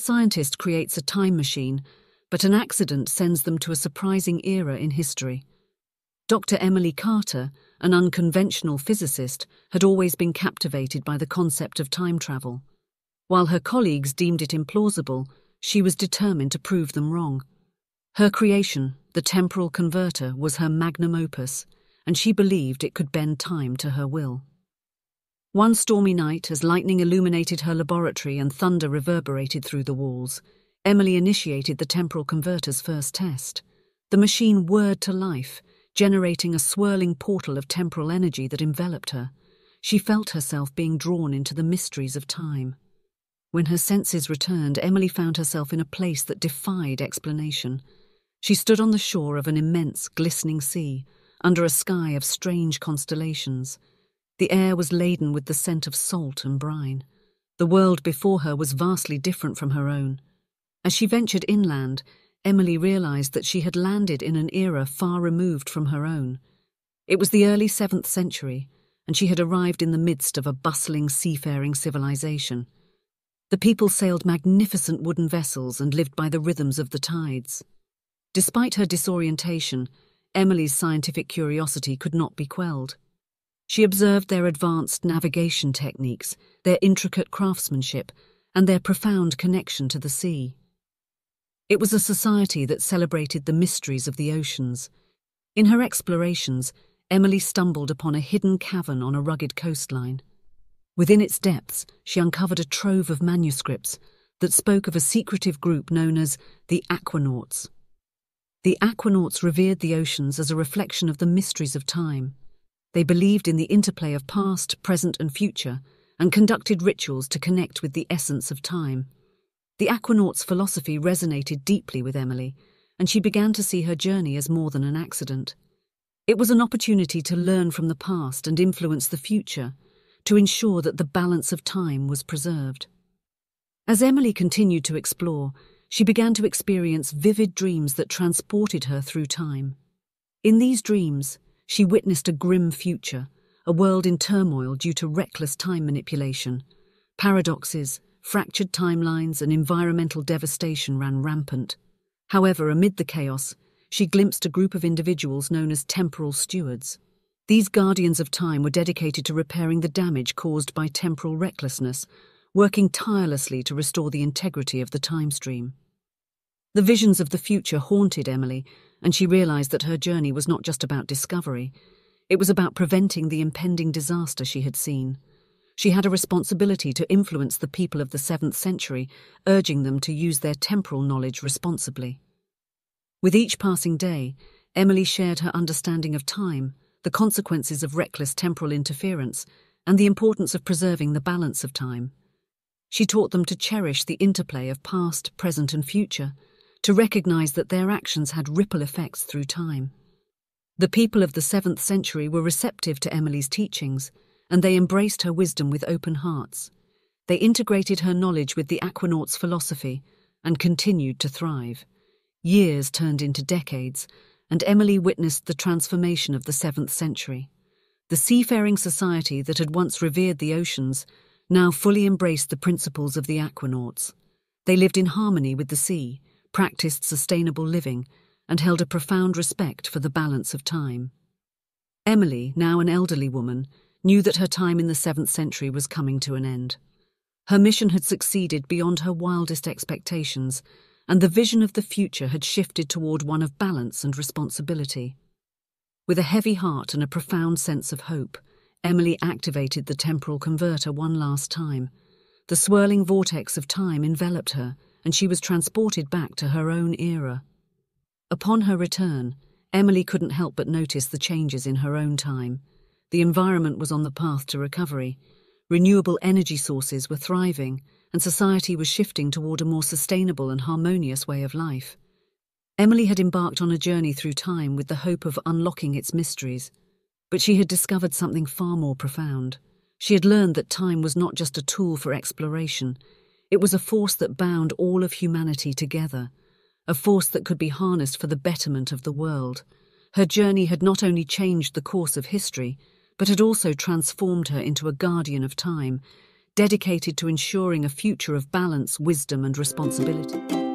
scientist creates a time machine, but an accident sends them to a surprising era in history. Dr. Emily Carter, an unconventional physicist, had always been captivated by the concept of time travel. While her colleagues deemed it implausible, she was determined to prove them wrong. Her creation, the temporal converter, was her magnum opus, and she believed it could bend time to her will. One stormy night, as lightning illuminated her laboratory and thunder reverberated through the walls, Emily initiated the temporal converter's first test. The machine whirred to life, generating a swirling portal of temporal energy that enveloped her. She felt herself being drawn into the mysteries of time. When her senses returned, Emily found herself in a place that defied explanation. She stood on the shore of an immense, glistening sea, under a sky of strange constellations. The air was laden with the scent of salt and brine. The world before her was vastly different from her own. As she ventured inland, Emily realized that she had landed in an era far removed from her own. It was the early 7th century, and she had arrived in the midst of a bustling seafaring civilization. The people sailed magnificent wooden vessels and lived by the rhythms of the tides. Despite her disorientation, Emily's scientific curiosity could not be quelled. She observed their advanced navigation techniques, their intricate craftsmanship, and their profound connection to the sea. It was a society that celebrated the mysteries of the oceans. In her explorations, Emily stumbled upon a hidden cavern on a rugged coastline. Within its depths, she uncovered a trove of manuscripts that spoke of a secretive group known as the Aquanauts. The Aquanauts revered the oceans as a reflection of the mysteries of time. They believed in the interplay of past, present, and future, and conducted rituals to connect with the essence of time. The Aquanauts' philosophy resonated deeply with Emily, and she began to see her journey as more than an accident. It was an opportunity to learn from the past and influence the future, to ensure that the balance of time was preserved. As Emily continued to explore, she began to experience vivid dreams that transported her through time. In these dreams, she witnessed a grim future, a world in turmoil due to reckless time manipulation, paradoxes, fractured timelines, and environmental devastation ran rampant. However, amid the chaos, she glimpsed a group of individuals known as temporal stewards. These guardians of time were dedicated to repairing the damage caused by temporal recklessness, working tirelessly to restore the integrity of the time stream. The visions of the future haunted Emily, and she realized that her journey was not just about discovery, it was about preventing the impending disaster she had seen. She had a responsibility to influence the people of the 7th century, urging them to use their temporal knowledge responsibly. With each passing day, Emily shared her understanding of time, the consequences of reckless temporal interference, and the importance of preserving the balance of time. She taught them to cherish the interplay of past, present, and future, to recognize that their actions had ripple effects through time. The people of the 7th century were receptive to Emily's teachings, and they embraced her wisdom with open hearts. They integrated her knowledge with the Aquanauts' philosophy and continued to thrive. Years turned into decades, and Emily witnessed the transformation of the 7th century. The seafaring society that had once revered the oceans now fully embraced the principles of the Aquanauts. They lived in harmony with the sea, practiced sustainable living, and held a profound respect for the balance of time. Emily, now an elderly woman, knew that her time in the 7th century was coming to an end. Her mission had succeeded beyond her wildest expectations, and the vision of the future had shifted toward one of balance and responsibility. With a heavy heart and a profound sense of hope, Emily activated the temporal converter one last time. The swirling vortex of time enveloped her, and she was transported back to her own era. Upon her return, Emily couldn't help but notice the changes in her own time. The environment was on the path to recovery. Renewable energy sources were thriving, and society was shifting toward a more sustainable and harmonious way of life. Emily had embarked on a journey through time with the hope of unlocking its mysteries, but she had discovered something far more profound. She had learned that time was not just a tool for exploration, it was a force that bound all of humanity together, a force that could be harnessed for the betterment of the world. Her journey had not only changed the course of history, but had also transformed her into a guardian of time, dedicated to ensuring a future of balance, wisdom, and responsibility.